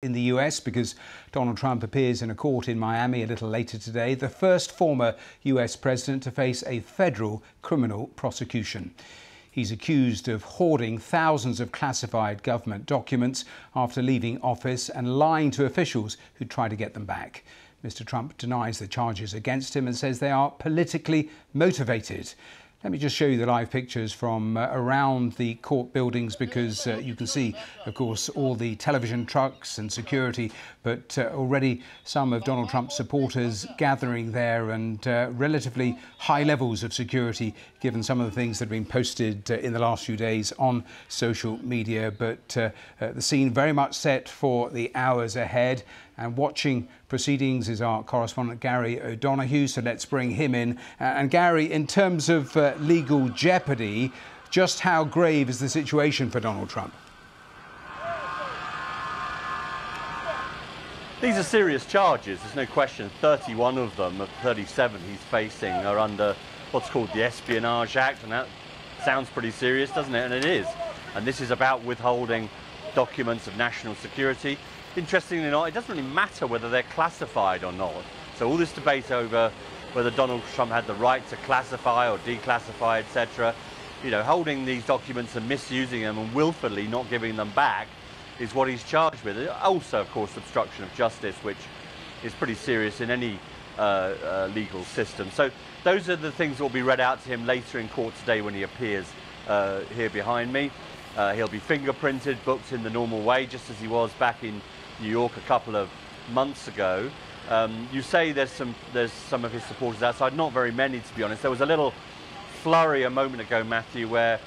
in the US because Donald Trump appears in a court in Miami a little later today, the first former US president to face a federal criminal prosecution. He's accused of hoarding thousands of classified government documents after leaving office and lying to officials who try to get them back. Mr. Trump denies the charges against him and says they are politically motivated. Let me just show you the live pictures from uh, around the court buildings because uh, you can see, of course, all the television trucks and security, but uh, already some of Donald Trump's supporters gathering there and uh, relatively high levels of security given some of the things that have been posted uh, in the last few days on social media. But uh, the scene very much set for the hours ahead. And watching proceedings is our correspondent Gary O'Donoghue. So let's bring him in. Uh, and Gary, in terms of uh, legal jeopardy, just how grave is the situation for Donald Trump? These are serious charges, there's no question. 31 of them, of 37 he's facing, are under what's called the Espionage Act, and that sounds pretty serious, doesn't it? And it is. And this is about withholding documents of national security interestingly not, it doesn't really matter whether they're classified or not. So all this debate over whether Donald Trump had the right to classify or declassify, etc., you know, holding these documents and misusing them and willfully not giving them back is what he's charged with. Also, of course, obstruction of justice, which is pretty serious in any uh, uh, legal system. So those are the things that will be read out to him later in court today when he appears uh, here behind me. Uh, he'll be fingerprinted, booked in the normal way, just as he was back in New York a couple of months ago. Um, you say there's some there's some of his supporters outside, not very many to be honest. There was a little flurry a moment ago, Matthew, where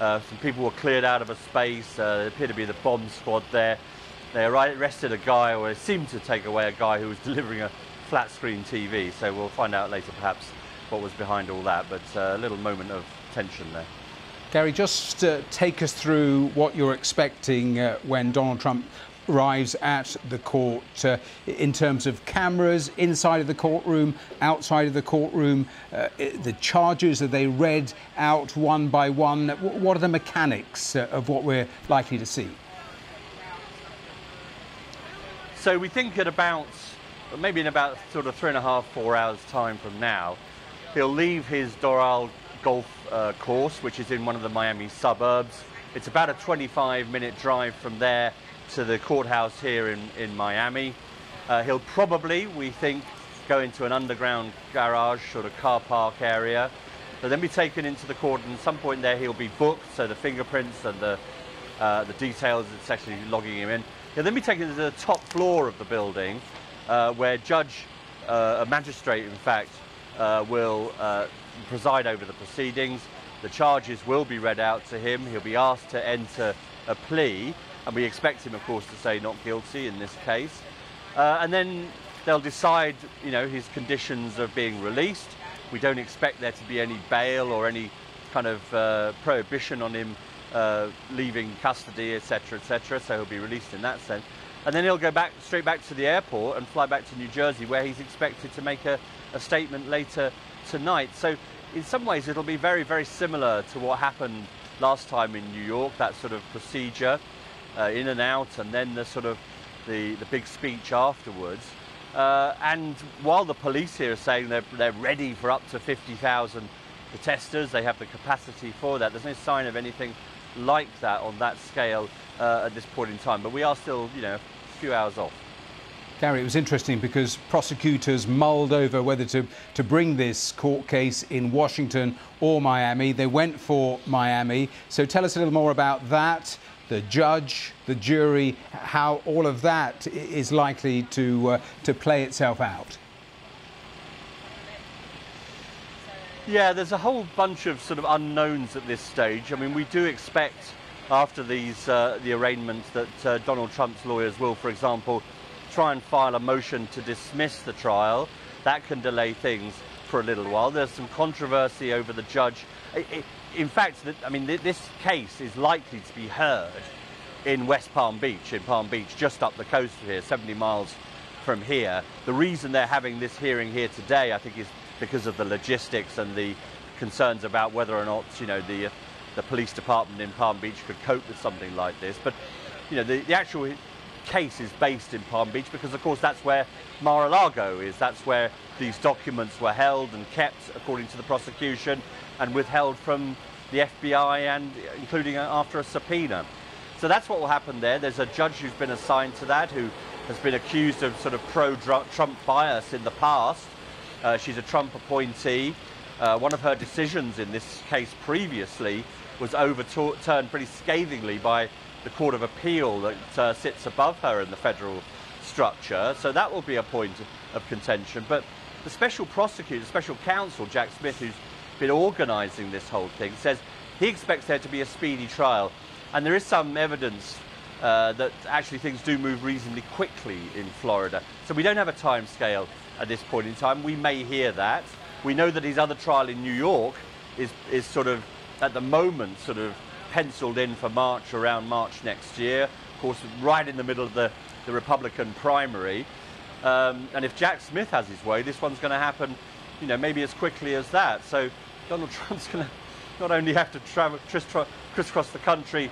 uh, some people were cleared out of a space. Uh, it appeared to be the bomb squad there. They arrested a guy, or they seemed to take away a guy who was delivering a flat screen TV. So we'll find out later perhaps what was behind all that, but uh, a little moment of tension there. Gary, just uh, take us through what you're expecting uh, when Donald Trump arrives at the court uh, in terms of cameras inside of the courtroom, outside of the courtroom, uh, the charges, are they read out one by one? What are the mechanics uh, of what we're likely to see? So we think at about, maybe in about sort of three and a half, four hours time from now, he'll leave his Doral golf uh, course, which is in one of the Miami suburbs. It's about a 25 minute drive from there to the courthouse here in, in Miami. Uh, he'll probably, we think, go into an underground garage sort of car park area. But then be taken into the court, and at some point there he'll be booked, so the fingerprints and the, uh, the details, it's actually logging him in. He'll then be taken to the top floor of the building, uh, where judge, uh, a magistrate in fact, uh, will uh, preside over the proceedings. The charges will be read out to him. He'll be asked to enter a plea, and we expect him, of course, to say not guilty in this case. Uh, and then they'll decide, you know, his conditions of being released. We don't expect there to be any bail or any kind of uh, prohibition on him uh, leaving custody, etc., etc. So he'll be released in that sense. And then he'll go back straight back to the airport and fly back to New Jersey, where he's expected to make a, a statement later tonight. So in some ways, it'll be very, very similar to what happened last time in New York. That sort of procedure uh, in and out, and then the sort of the, the big speech afterwards. Uh, and while the police here are saying they're, they're ready for up to 50,000 protesters, they have the capacity for that, there's no sign of anything like that on that scale uh, at this point in time. But we are still, you know, a few hours off. Gary, it was interesting because prosecutors mulled over whether to, to bring this court case in Washington or Miami. They went for Miami. So tell us a little more about that the judge, the jury, how all of that is likely to, uh, to play itself out? Yeah, there's a whole bunch of sort of unknowns at this stage. I mean, we do expect after these uh, the arraignments that uh, Donald Trump's lawyers will, for example, try and file a motion to dismiss the trial. That can delay things for a little while. There's some controversy over the judge. In fact, that I mean, this case is likely to be heard in West Palm Beach, in Palm Beach, just up the coast here, 70 miles from here. The reason they're having this hearing here today, I think, is because of the logistics and the concerns about whether or not, you know, the, the police department in Palm Beach could cope with something like this. But, you know, the, the actual case is based in Palm Beach because, of course, that's where Mar-a-Lago is. That's where these documents were held and kept, according to the prosecution, and withheld from the FBI and including after a subpoena. So that's what will happen there. There's a judge who's been assigned to that who has been accused of sort of pro-Trump bias in the past. Uh, she's a Trump appointee. Uh, one of her decisions in this case previously was overturned pretty scathingly by the Court of Appeal that uh, sits above her in the federal structure. So that will be a point of contention. But the special prosecutor, special counsel, Jack Smith, who's been organising this whole thing, says he expects there to be a speedy trial. And there is some evidence uh, that actually things do move reasonably quickly in Florida. So we don't have a time scale at this point in time. We may hear that. We know that his other trial in New York is, is sort of, at the moment, sort of penciled in for March, around March next year. Of course, right in the middle of the, the Republican primary. Um, and if Jack Smith has his way, this one's going to happen, you know, maybe as quickly as that. So Donald Trump's going to not only have to travel, crisscross the country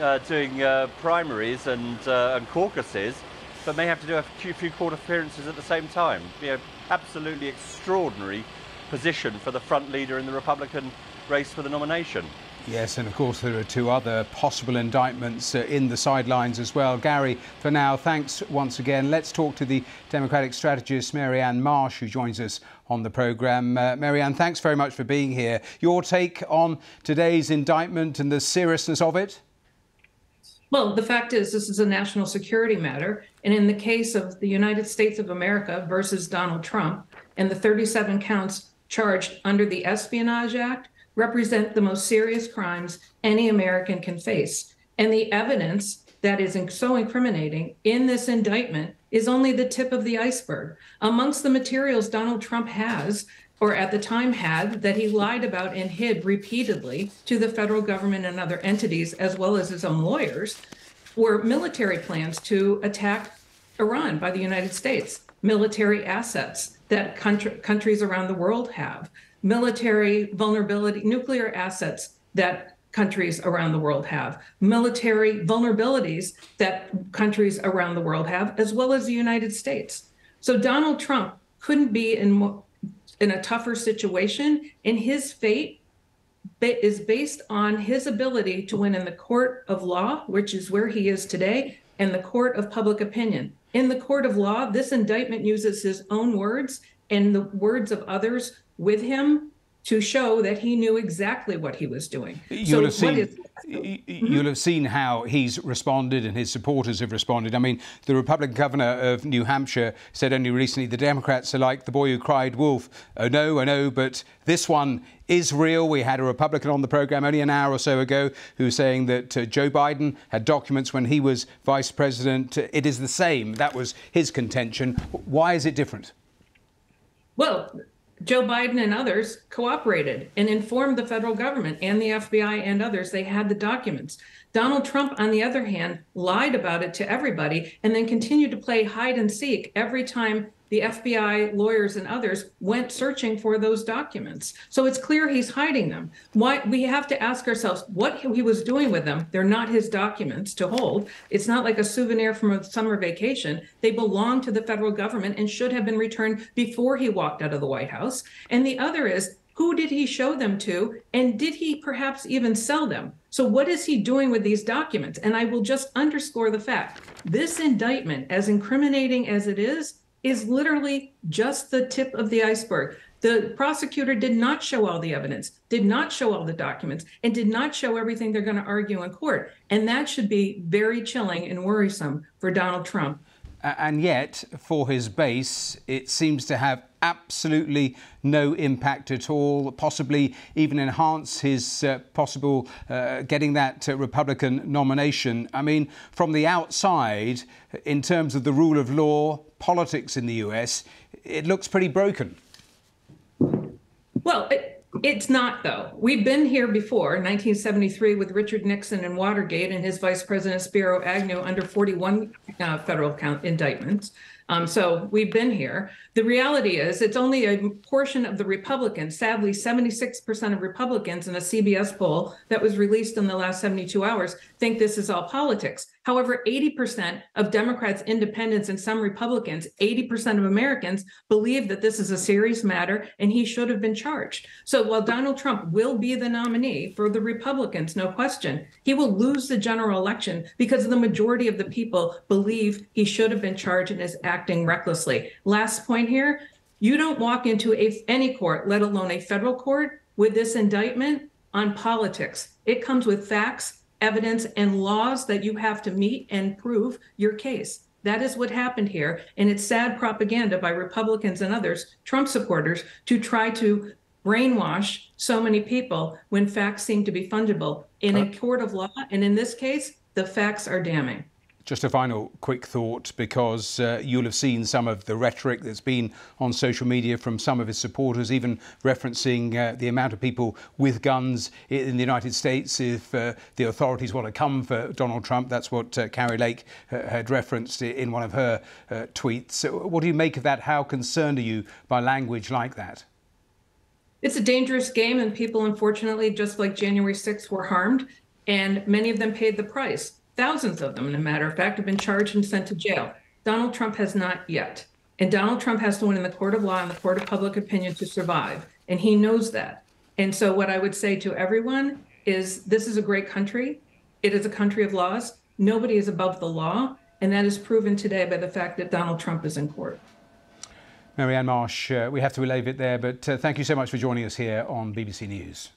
uh, doing uh, primaries and, uh, and caucuses, but may have to do a few, few court appearances at the same time. Be an absolutely extraordinary position for the front leader in the Republican race for the nomination. Yes, and of course there are two other possible indictments uh, in the sidelines as well. Gary, for now, thanks once again. Let's talk to the Democratic strategist Maryanne Marsh, who joins us on the programme. Uh, Maryanne, thanks very much for being here. Your take on today's indictment and the seriousness of it? Well, the fact is, this is a national security matter. And in the case of the United States of America versus Donald Trump and the 37 counts charged under the Espionage Act, represent the most serious crimes any American can face. And the evidence that is so incriminating in this indictment is only the tip of the iceberg. Amongst the materials Donald Trump has, or at the time had, that he lied about and hid repeatedly to the federal government and other entities, as well as his own lawyers, were military plans to attack Iran by the United States, military assets that country, countries around the world have, military vulnerability, nuclear assets that countries around the world have, military vulnerabilities that countries around the world have, as well as the United States. So Donald Trump couldn't be in in a tougher situation, and his fate is based on his ability to win in the court of law, which is where he is today, and the court of public opinion. In the court of law, this indictment uses his own words and the words of others with him to show that he knew exactly what he was doing. You'll, so have, seen, is, you'll have seen how he's responded and his supporters have responded. I mean, the Republican governor of New Hampshire said only recently the Democrats are like the boy who cried wolf. Oh no, oh no, but this one is real. We had a Republican on the programme only an hour or so ago who was saying that uh, Joe Biden had documents when he was vice president. It is the same. That was his contention. Why is it different? Well, Joe Biden and others cooperated and informed the federal government and the FBI and others they had the documents. Donald Trump, on the other hand, lied about it to everybody and then continued to play hide and seek every time the FBI lawyers and others went searching for those documents. So it's clear he's hiding them. Why we have to ask ourselves what he was doing with them. They're not his documents to hold. It's not like a souvenir from a summer vacation. They belong to the federal government and should have been returned before he walked out of the White House. And the other is who did he show them to? And did he perhaps even sell them? So, what is he doing with these documents? And I will just underscore the fact this indictment, as incriminating as it is, is literally just the tip of the iceberg. The prosecutor did not show all the evidence, did not show all the documents, and did not show everything they're going to argue in court. And that should be very chilling and worrisome for Donald Trump. And yet, for his base, it seems to have absolutely no impact at all, possibly even enhance his uh, possible uh, getting that uh, Republican nomination. I mean, from the outside, in terms of the rule of law, politics in the US, it looks pretty broken. Well, it, it's not, though. We've been here before, 1973, with Richard Nixon and Watergate and his vice president Spiro Agnew under 41 uh, federal count indictments. Um, so we've been here. The reality is, it's only a portion of the Republicans. Sadly, 76% of Republicans in a CBS poll that was released in the last 72 hours think this is all politics. However, 80% of Democrats, independents, and some Republicans, 80% of Americans believe that this is a serious matter and he should have been charged. So while Donald Trump will be the nominee for the Republicans, no question, he will lose the general election because the majority of the people believe he should have been charged and is acting recklessly. Last point here you don't walk into a, any court, let alone a federal court, with this indictment on politics. It comes with facts evidence and laws that you have to meet and prove your case. That is what happened here. And it's sad propaganda by Republicans and others, Trump supporters, to try to brainwash so many people when facts seem to be fungible in a court of law. And in this case, the facts are damning. Just a final quick thought, because uh, you'll have seen some of the rhetoric that's been on social media from some of his supporters, even referencing uh, the amount of people with guns in the United States. If uh, the authorities want to come for Donald Trump, that's what uh, Kari Lake uh, had referenced in one of her uh, tweets. What do you make of that? How concerned are you by language like that? It's a dangerous game, and people, unfortunately, just like January 6th, were harmed, and many of them paid the price. Thousands of them, in a matter of fact, have been charged and sent to jail. Donald Trump has not yet. And Donald Trump has to win in the court of law and the court of public opinion to survive. And he knows that. And so, what I would say to everyone is this is a great country. It is a country of laws. Nobody is above the law. And that is proven today by the fact that Donald Trump is in court. Maryanne Marsh, uh, we have to leave it there, but uh, thank you so much for joining us here on BBC News.